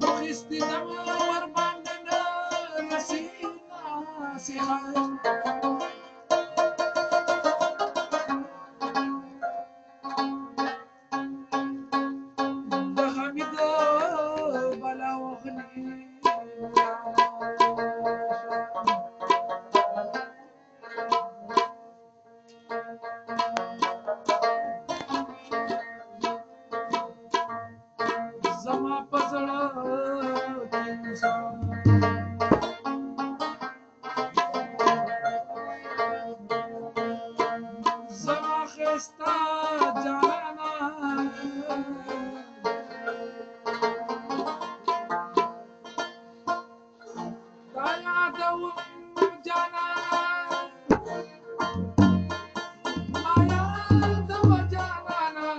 Cristina, Armando, Racina, Sierra.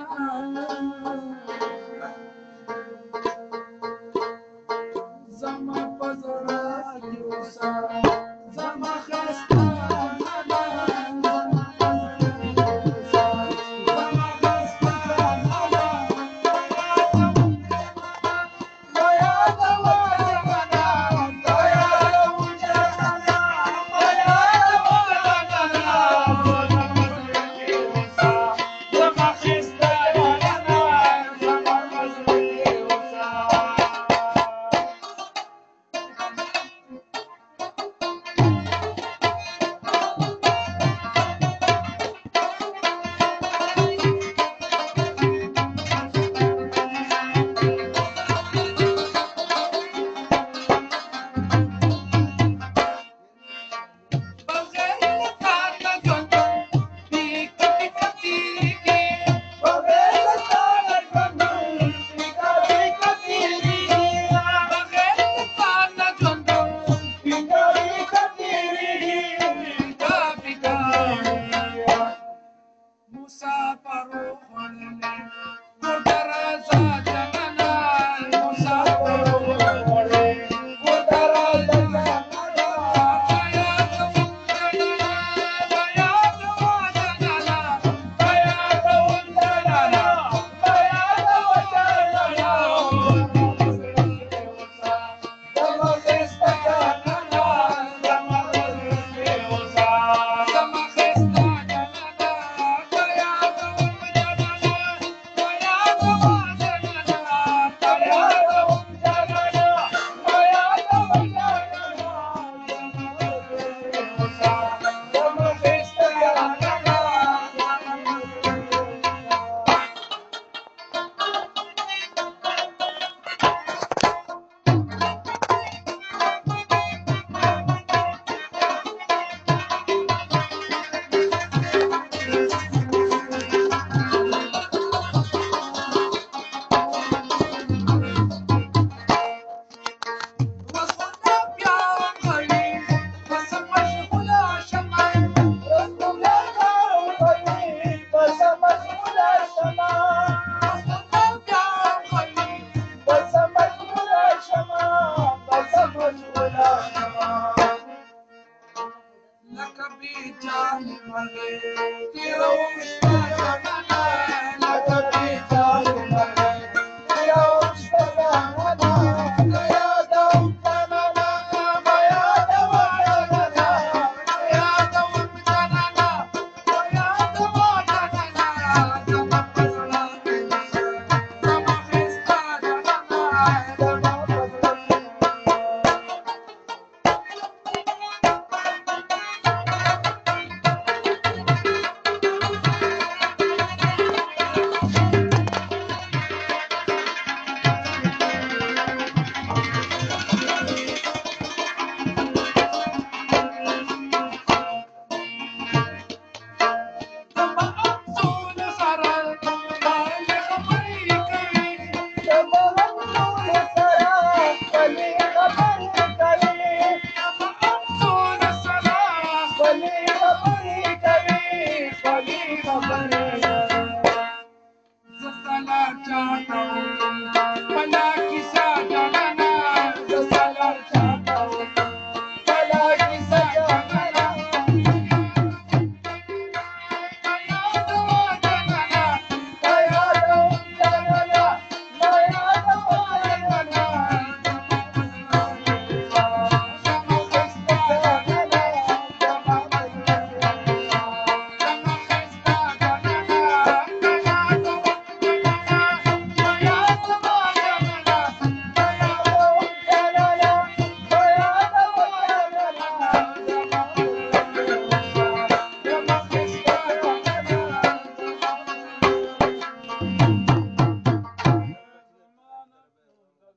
halo.